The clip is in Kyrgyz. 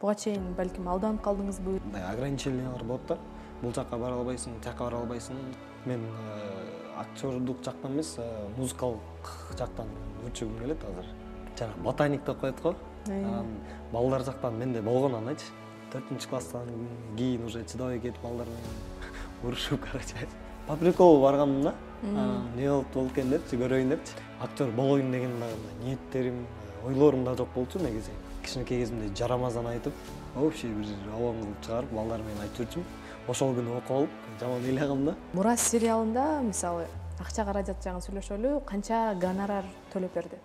буга чейин балким алданып калдыңызбы? Мындай ограничениялар болот да бул жака бара албайсың тияка бара албайсың. Мен актердук жактан эмес музыкалык жактан көчүгүм келет азыр. Жанагы ботаник деп коет го. Анан балдар жактан менде болгон анайчы төртүнчү класстан кийин уже чыдабай кетип балдар менен урушуп короче. По приколу баргандым да болуп болуп экен депчи көрөйүн депчи актер болоюн деген дагы ниеттерим ойлорум да жок болчу негизи кичинекей кезимде жарамазан айтып вообще бир обон кылып чыгарып балдар менен айтып жүрчүмүн ошол күнү окуп алып жаман ыйлагам да. Мурас сериалында мисалы акча каражат жагын сүйлөшөлү канча гонорар төлөп берди